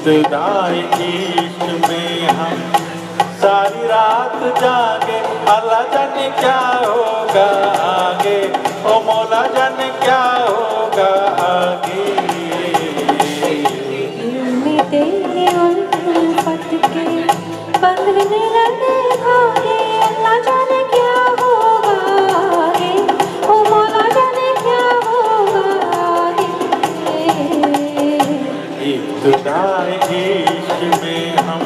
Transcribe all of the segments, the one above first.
इब्तदाई इश्क में हम सारी रात जागे। अल्लाह जाने क्या होगा आगे? ओ मौला जाने क्या हम।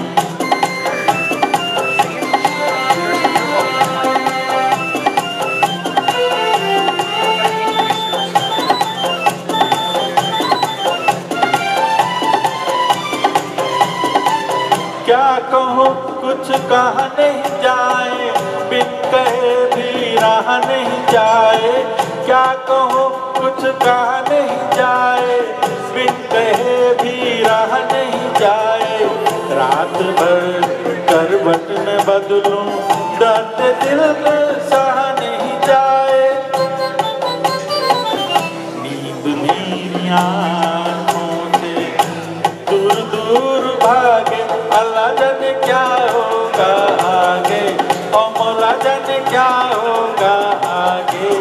क्या कहूँ, कुछ कहा नहीं जाए, बिन कहे भी रहा नहीं जाए। क्या कहूँ, कुछ कहा बदलूं, दर्द दिल सहा नहीं जाए। नींद मेरी दूर दूर भागे, अल्लाह जाने क्या होगा आगे ओ मौला क्या होगा आगे।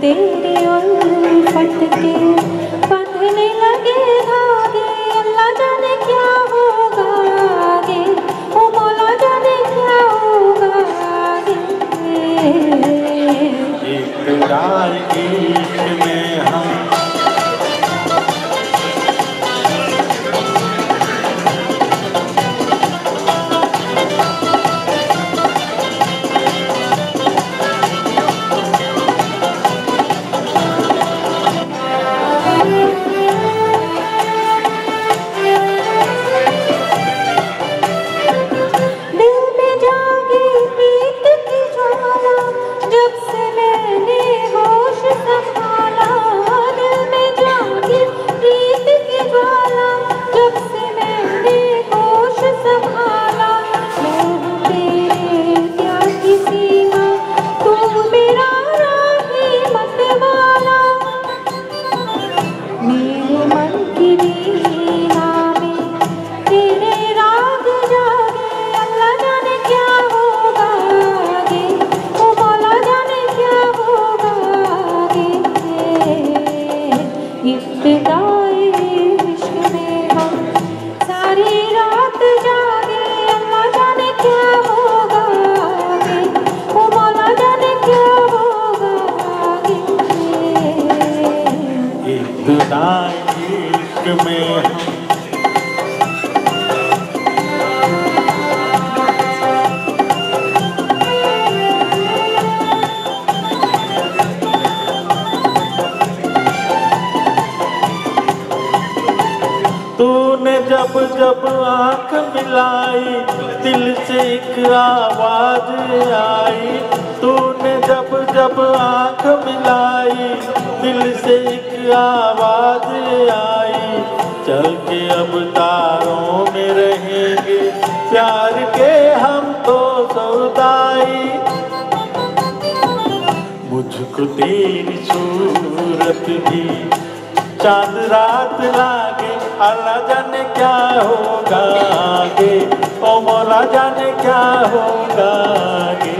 तेरे उल्फत के You. जब जब आँख मिलाई, दिल से एक आवाज़ आई। तूने जब जब आँख मिलाई, दिल से एक आवाज़ आई। चल के अब तारों में रहेंगे, प्यार के हम तो सौदाई। मुझको तेरी सूरत भी चाँद रात लागे अल्लाह जाने क्या होगा आगे? ओ मौला जाने क्या होगा आगे?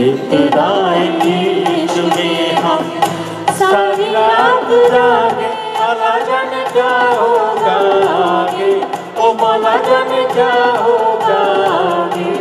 इब्तिदाई हम सारी रात जागे। अल्लाह जाने क्या होगा आगे? ओ मौला जाने क्या होगा आगे?